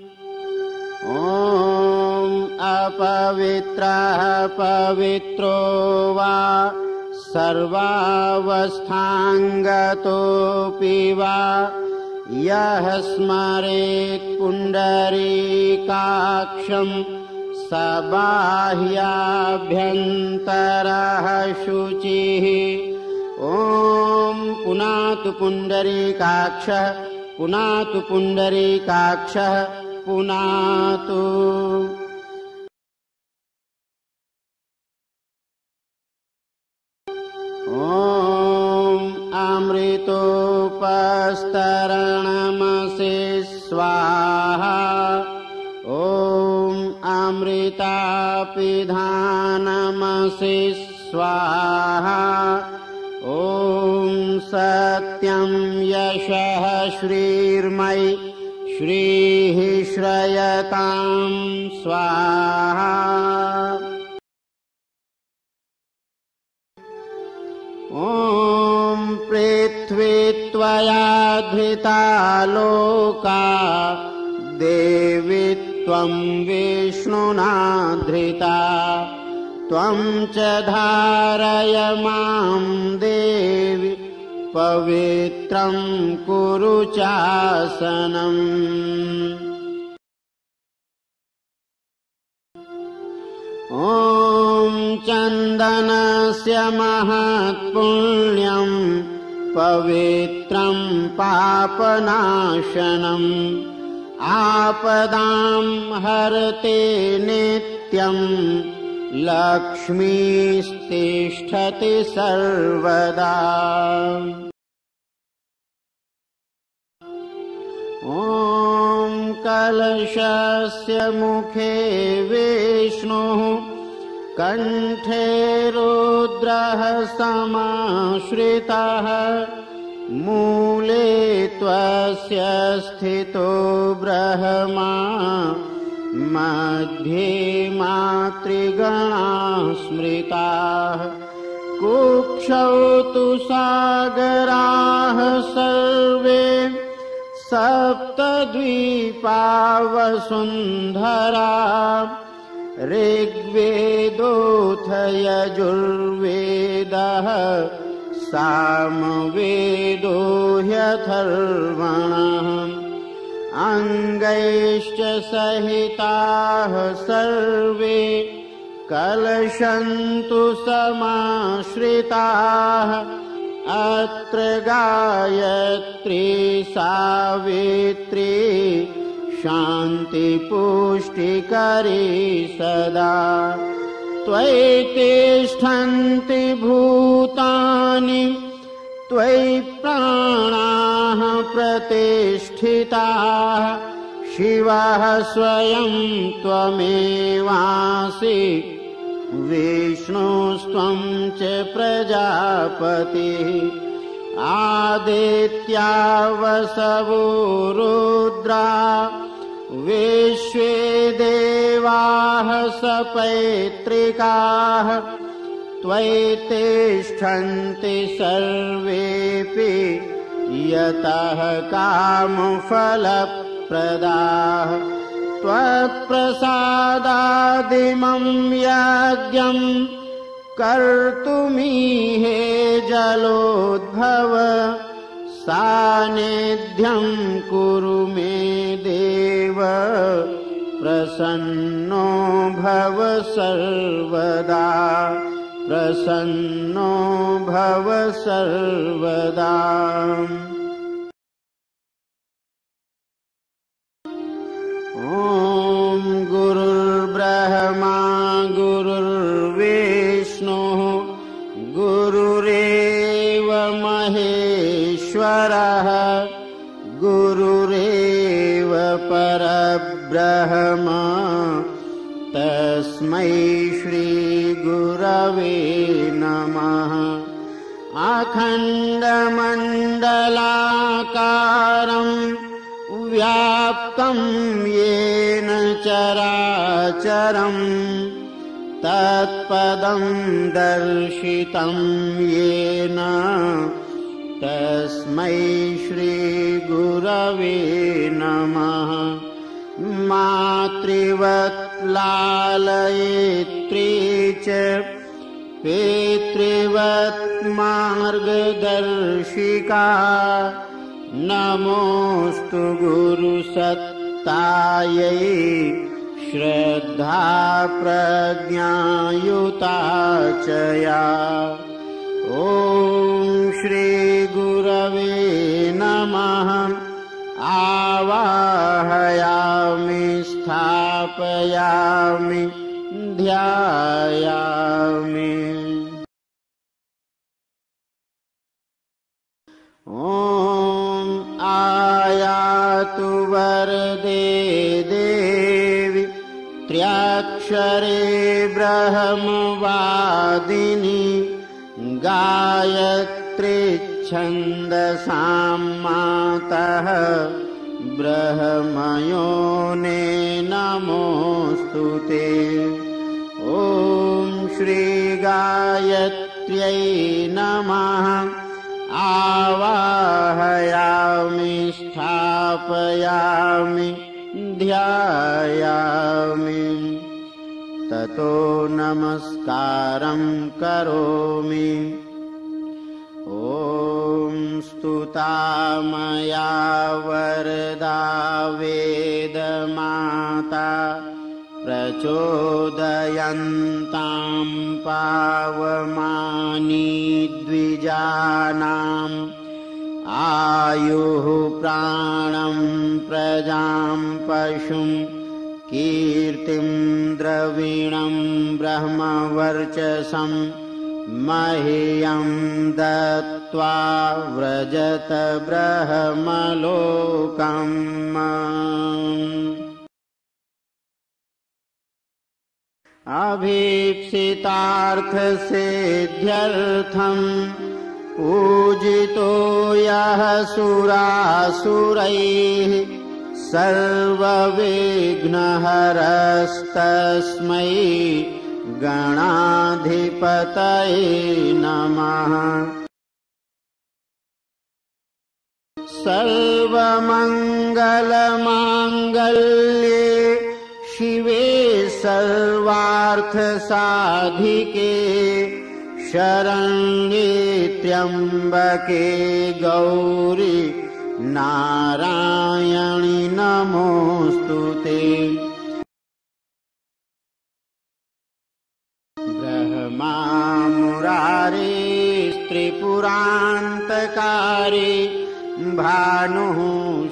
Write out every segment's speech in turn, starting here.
ॐ अपवित्रः पवित्रो वा सर्वावस्थाङ्गतोऽपि वा यः स्मरेत् पुण्डरीकाक्षम् स बाह्याभ्यन्तरः शुचिः ॐ पुनातु पुण्डरीकाक्षः पुनातु पुण्डरीकाक्षः पुनातु ॐ अमृतोपस्तरणमसि स्वाहा ॐ अमृतापिधानमसि स्वाहा ॐ सत्यं यशः श्रीर्मयि श्रीः श्रयतां स्वाहा। ॐ पृथ्वी त्वया धृता लोका देवि त्वं विष्णुना धृता। त्वं च धारय मां देवि पवित्रं कुरु चासनम् ॐ चन्दनस्य महत्पुण्यम् पवित्रं पापनाशनम् आपदां हरते नित्यम् लक्ष्मीस्तिष्ठति सर्वदा ॐ कलशस्य मुखे विष्णुः कण्ठे रुद्रः समाश्रितः मूले त्वस्य स्थितो ब्रह्मा मध्ये मातृगणाः स्मृताः कुक्षौ तु सागराः सर्वे सप्तद्वीपावसुन्धरा ऋग्वेदोऽथ यजुर्वेदः सामवेदो ह्यथर्वणः अङ्गैश्च सहिताः सर्वे कलशन्तु समाश्रिताः अत्र गायत्री सावित्री शान्तिपुष्टिकरी सदा। त्वयि तिष्ठन्ति भूतानि त्वयि प्राणाः प्रतिष्ठिताः। शिवः स्वयं त्वमेवासि विष्णुस्त्वं च प्रजापतिः आदित्यावसवो रुद्रा विश्वे देवाः सपैत्रिकाः त्वयि तिष्ठन्ति सर्वेऽपि यतः कामफलप्रदाः त्वत्प्रसादादिमं यज्ञम् कर्तुमीहे जलोद्भव सान्निध्यं कुरु मे देव प्रसन्नो भव सर्वदा प्रसन्नो भव सर्वदा परब्रह्म तस्मै श्रीगुरवे नमः। अखण्डमण्डलाकारम् व्याप्तं येन चराचरम् तत्पदं दर्शितं येन तस्मै श्रीगुरवे नमः। मातृवत् लालयित्री च पितृवत् मार्गदर्शिका नमोऽस्तु गुरुसत्तायै श्रद्धा प्रज्ञायुता च या ॐ श्रीगुरवे नमः। आवाहयामि स्थापयामि ध्यायामि। ॐ आयातु वरदे देवि त्र्यक्षरे ब्रह्मवादिनी गायत्रिच्छन्दसां मातः ब्रह्मयोने नमोऽस्तु ते। ॐ श्रीगायत्र्यै नमः। आवाहयामि स्थापयामि ध्यायामि ततो नमस्कारं करोमि। ॐ स्तुता मया वरदा वेदमाता प्रचोदयन्तां पावमानी द्विजानाम् आयुः प्राणं प्रजां पशुं कीर्तिं द्रविणं ब्रह्मवर्चसं मह्यं दत्त्वा व्रजत ब्रह्मलोकम्। अभीप्सितार्थसिद्ध्यर्थम् पूजितो यः सुरासुरैः सर्वविघ्नहरस्तस्मै गणाधिपतये नमः। सर्वमङ्गलमाङ्गल्ये शिवे सर्वार्थसाधिके शरण्ये त्र्यम्बके गौरि नारायणि नमोऽस्तु ते। ब्रह्मा मुरारे स्त्रिपुरान्तकारे भानुः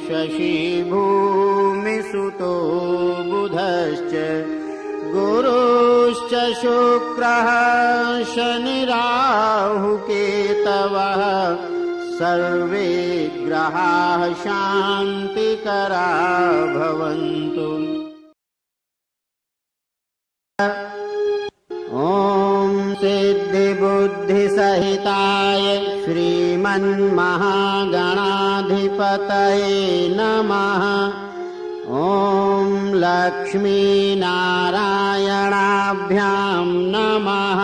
शशिभूमिसुतो बुधश्च गुरुश्च शुक्रः शनिराहुकेतवः सर्वे ग्रहाः शान्तिकरा भवन्तु ॐ सिद्धिबुद्धिसहिताय श्रीमन्महागणाधिपतये नमः। ॐ लक्ष्मीनारायणाभ्यां नमः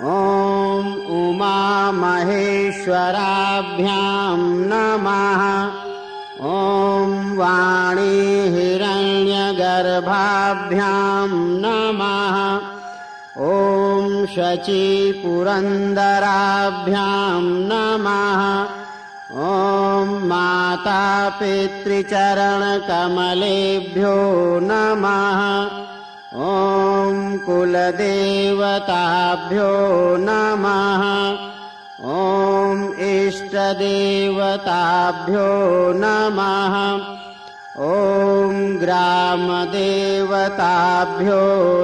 ॐ उमामहेश्वराभ्यां नमः। ॐ वाणीहिरण्यगर्भाभ्यां नमः। ॐ शचीपुरन्दराभ्यां नमः। ॐ मातापितृचरणकमलेभ्यो नमः ॐ कुलदेवताभ्यो नमः। ॐ इष्टदेवताभ्यो नमः। ॐ ग्रामदेवताभ्यो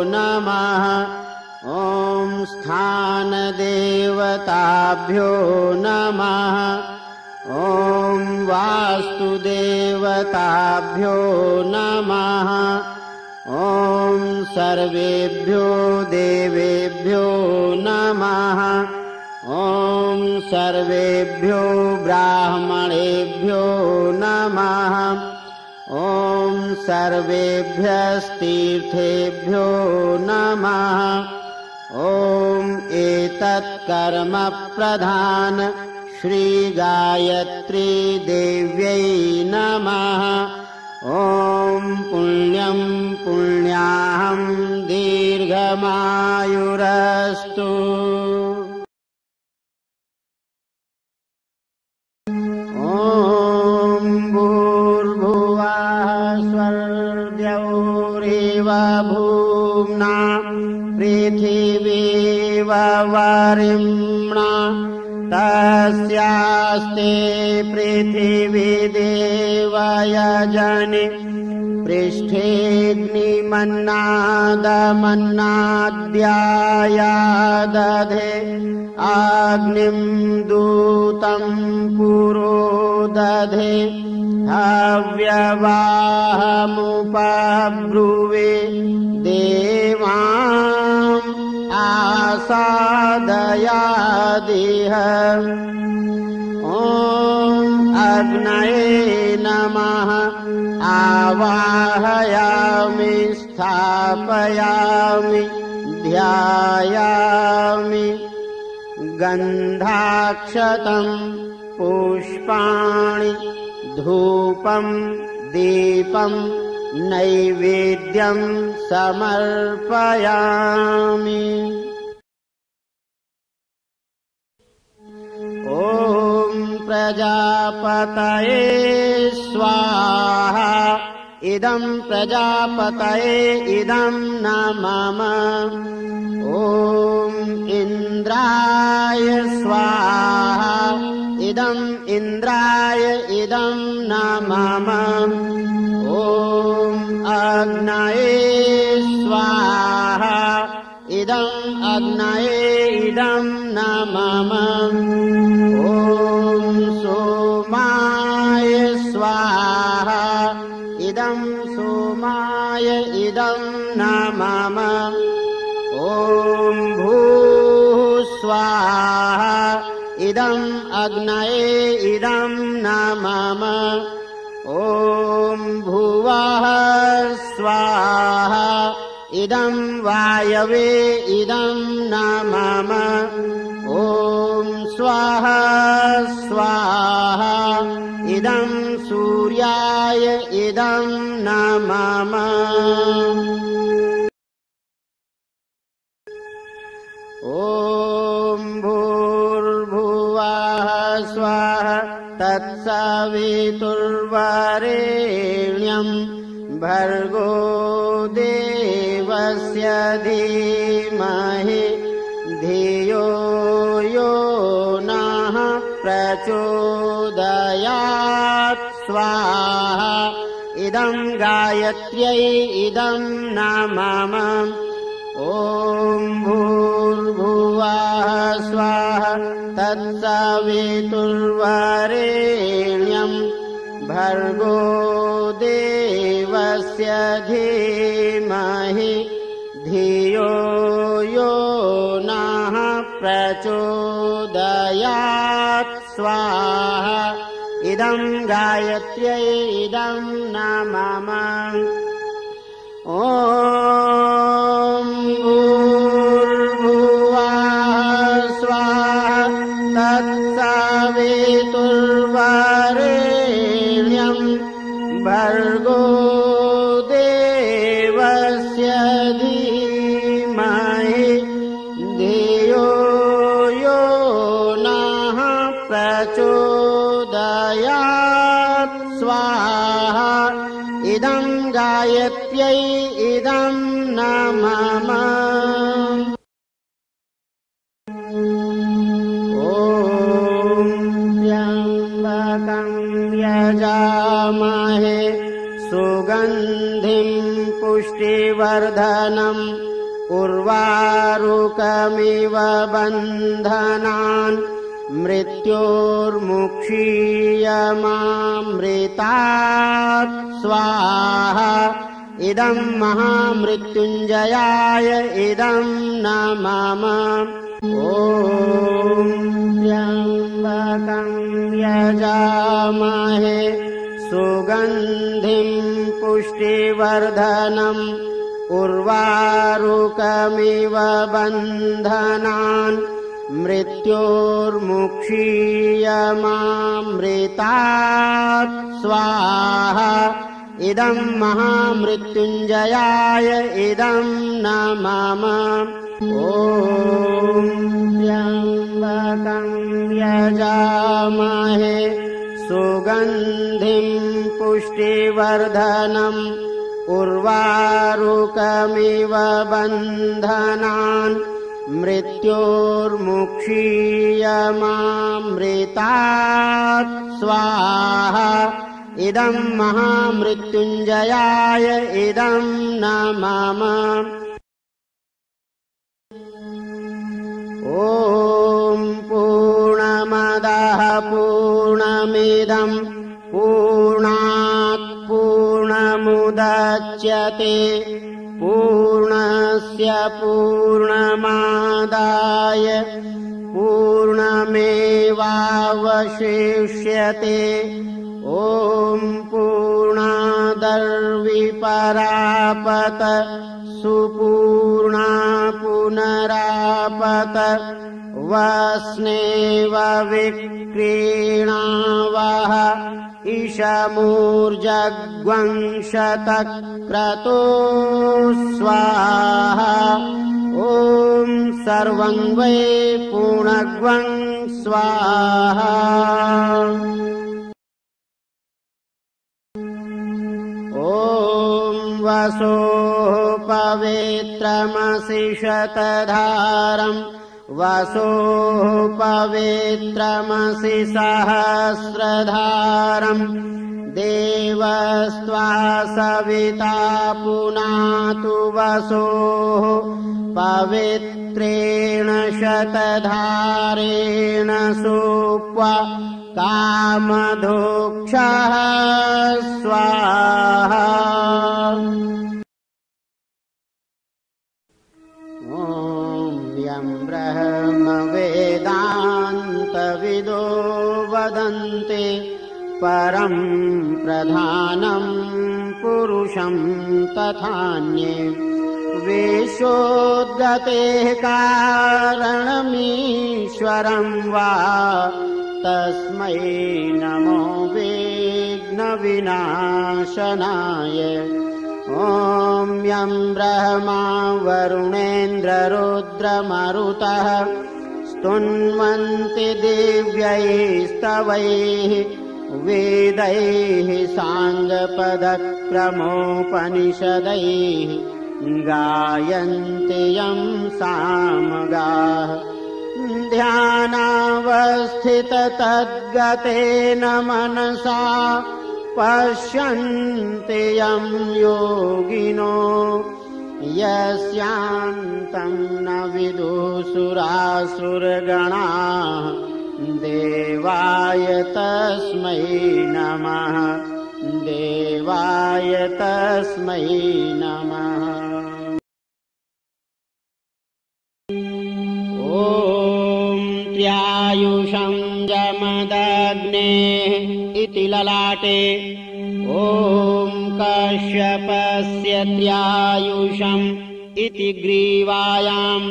नमः। ॐ स्थानदेवताभ्यो नमः। ॐ वास्तुदेवताभ्यो नमः ॐ सर्वेभ्यो देवेभ्यो नमः। ॐ सर्वेभ्यो ब्राह्मणेभ्यो नमः। ॐ सर्वेभ्यस्तीर्थेभ्यो नमः। ॐ एतत्कर्मप्रधान श्रीगायत्री देव्यै नमः। ॐ पुण्य पुण्याहम् दीर्घमायुरस्तु पृष्ठेऽग्निमन्नादमन्नाद्यायादधे आग्निम् दूतम् पुरो दधे हव्यवाहमुपब्रुवे देवाम् आसादयादिह अग्नये नमः। आवाहयामि स्थापयामि ध्यायामि। गन्धाक्षतम् पुष्पाणि धूपम् दीपम् नैवेद्यम् समर्पयामि ॐ प्रजापतये स्वाहा। इदम् प्रजापतये इदम् न मम ॐ इन्द्राय स्वाहा। इदम् इन्द्राय इदम् न मम ॐ अग्नये स्वाहा। इदम् अग्नये इदम् न मम मम। ॐ भूः स्वाहा इदम् अग्नये इदम् न मम ॐ भुवः स्वाहा। इदम् वायवे इदम् न मम ॐ स्वाहा स्वाहा। इदम् सूर्याय इदम् न मम तत्सवितुर्वरेण्यम् भर्गो देवस्य धीमहि धियो यो नः प्रचोदयात् स्वाहा। इदम् गायत्र्यै इदम् न मम ॐ भूर्भुवः स्वाहा तत्सवितुर्वरेण्यम् भर्गो देवस्य धीमहि धियो यो नः प्रचोदयात् स्वाहा। इदम् गायत्र्यै इदम् न मम ॐ इदम् गायत्र्यै इदम् न मम। ॐ त्र्यम्बकम् यजामहे सुगन्धिम् पुष्टिवर्धनम् उर्वारुकमिव बन्धनान् मृत्योर्मुक्षीयमामृतात् स्वाहा। इदम् महामृत्युञ्जयाय इदम् न मम ॐ त्र्यम्बकम् यजामहे। सुगन्धिम् पुष्टिवर्धनम् उर्वारुकमिव बन्धनान् मृत्योर्मुक्षीयमामृतात् स्वाहा। इदम् महामृत्युञ्जयाय इदम् न मम ॐ यजामहे सुगन्धिम् पुष्टिवर्धनम् उर्वारुकमिव बन्धनान् मृत्योर्मुक्षीयमामृतात् स्वाहा। इदम् महामृत्युञ्जयाय इदम् न मम ॐ पूर्णमदः पूर्णमिदम् पूर्णात् पूर्णमुदच्यते पूर्णस्य पूर्णमादाय पूर्णमेवावशिष्यते। ॐ पूर्णादर्विपरापत सुपूर्णा पुनरापत वस्नेव विक्रीणावः इशमूर्जग्वंशतक्रतो स्वाहा। ॐ सर्वं वै पूर्णग्वं स्वाहा। ॐ वसोः पवित्रमसि शतधारम् वसोः पवित्रमसि सहस्रधारम् देवस्त्वा सविता पुनातु वसोः पवित्रेण शतधारेण सुप्वा कामधोक्षः स्वाहा यम् ब्रह्मवेदान्तविदो वदन्ति परम् प्रधानम् पुरुषम् तथान्ये विश्वोद्गतेः कारणमीश्वरम् वा तस्मै नमो विघ्नविनाशनाय ॐ यम् ब्रह्मा वरुणेन्द्ररुद्रमरुतः स्तुन्वन्ति दिव्यैस्तवैः वेदैः साङ्गपदक्रमोपनिषदैः गायन्ति यम् सामगाः। ध्यानावस्थिततद्गतेन मनसा पश्यन्ति यम् योगिनो यस्यान्तम् न विदुसुरासुरगणाः देवाय तस्मै नमः देवाय तस्मै नमः। ॐ त्र्यायुषम् जमदग्नेः इति ललाटे ॐ कश्यपस्य त्र्यायुषम् इति ग्रीवायाम्।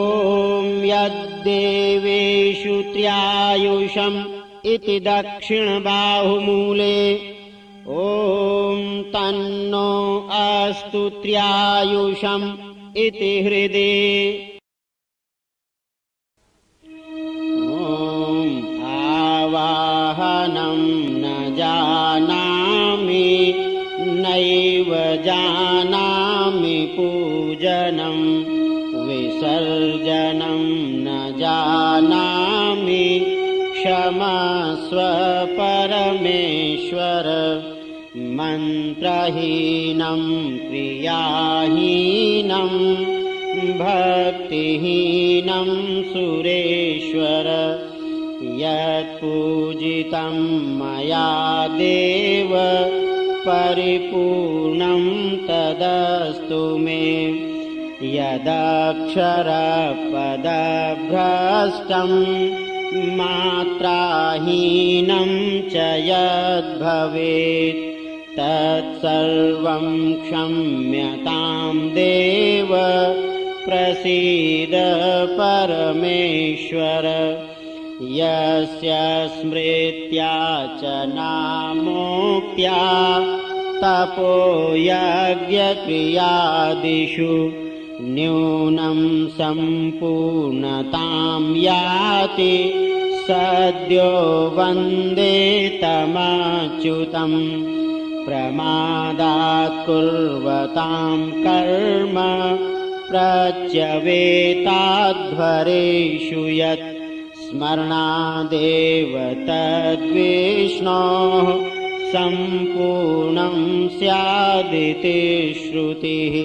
ॐ यद्देवेषु त्र्यायुषम् इति दक्षिणबाहुमूले। ॐ तन्नो अस्तु त्र्यायुषम् इति हृदि विसर्जनं न जानामि। क्षमस्व परमेश्वर मन्त्रहीनं क्रियाहीनं भक्तिहीनं सुरेश्वर यत्पूजितं मया देव परिपूर्णं तदस्तु मे यदक्षरपदभ्रष्टम् मात्राहीनं च यद्भवेत् तत्सर्वं क्षम्यतां देव प्रसीद परमेश्वर। यस्य स्मृत्या च नामोक्त्या तपोयज्ञक्रियादिषु न्यूनं सम्पूर्णतां याति सद्यो वन्देतमच्युतम् प्रमादात् कुर्वतां कर्म प्रच्यवेताध्वरेषु यत् स्मरणादेव तद्विष्णोः सम्पूर्णं स्यादिति श्रुतिः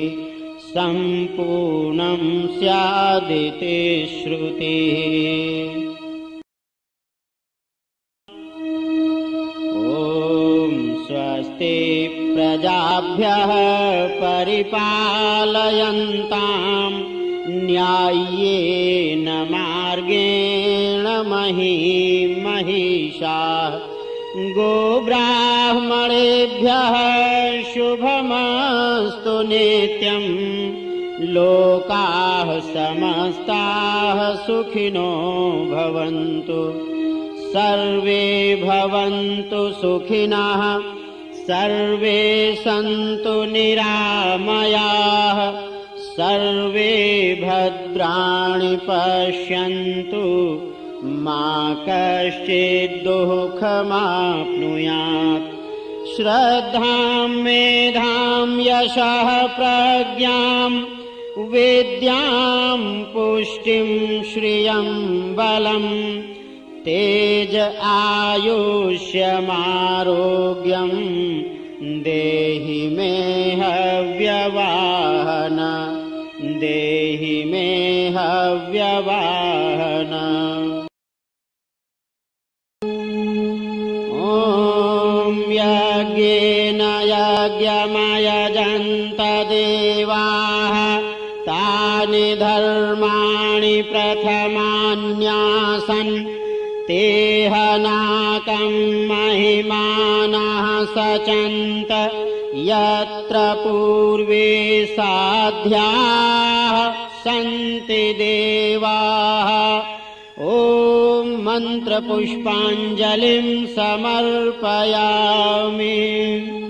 सम्पूर्णं स्यादिति श्रुतिः। प्रजाभ्यः परिपालयन्ताम् न्याय्येन मार्गेण मही महिषा। गोब्राह्मणेभ्यः शुभमस्तु नित्यम् लोकाः समस्ताः सुखिनो भवन्तु। सर्वे भवन्तु सुखिनः। सर्वे सन्तु निरामयाः। सर्वे भद्राणि पश्यन्तु। मा कश्चिद्दुःखमाप्नुयात् श्रद्धाम् मेधाम् यशः प्रज्ञाम् विद्याम् पुष्टिम् श्रियम् बलम् तेज आयुष्यमारोग्यम् देहि मे हव्यवाहन देहि मे हव्यवाहन यज्ञमयजन्त देवाः तानि धर्माणि प्रथमान्यासन्। तेहनाकम् महिमानः सचन्त। यत्र पूर्वे साध्याः सन्ति देवाः। ॐ मन्त्रपुष्पाञ्जलिम् समर्पयामि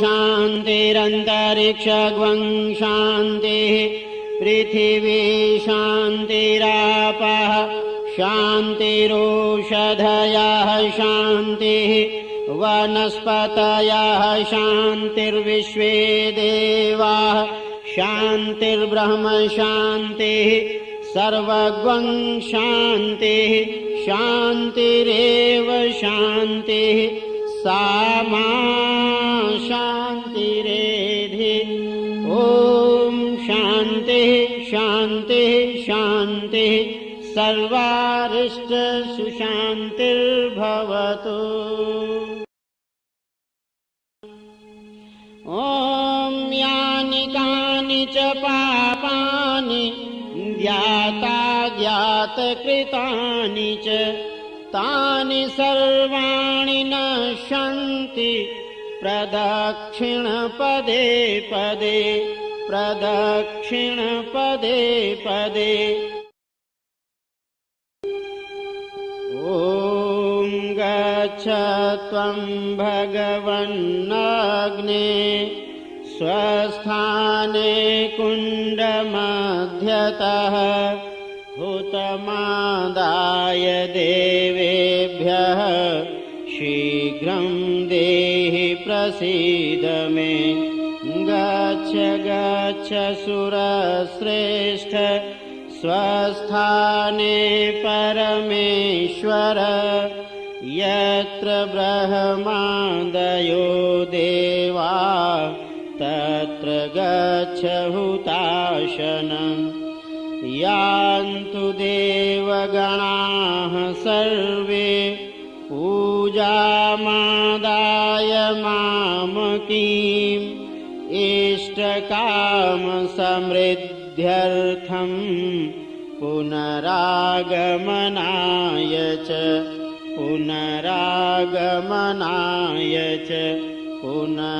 शान्तिरन्तरिक्षग्वं शान्तिः पृथिवी शान्तिरापः शान्तिरोषधयः शान्तिः वनस्पतयः शान्तिर्विश्वे देवाः शान्तिर्ब्रह्म शान्तिः सर्वग्वं शान्तिः शान्तिरेव शान्तिः सा मा शान्तिरेधि ॐ शान्तिः शान्तिः शान्तिः। सर्वारिष्ट सुशान्तिर्भवतु ॐ यानि कानि च पापानि ज्ञाताज्ञातकृतानि च तानि सर्वाणि नश्यन्ति प्रदक्षिणपदे पदे प्रदक्षिणपदे पदे। ॐ गच्छ त्वं भगवन्नग्ने स्वस्थाने कुण्डमध्यतः हुतमादाय देवेभ्यः शीघ्रं देहि प्रसीद मे। गच्छ गच्छ सुरश्रेष्ठ स्वस्थाने परमेश्वर। यत्र ब्रह्मादयो देवा तत्र गच्छ हुताशनम् यान्तु देवगणाः सर्वे पूजामादाय मामकीम् इष्टकामसमृद्ध्यर्थम् पुनरागमनाय च पुनरागमनाय च पुनरागमनाय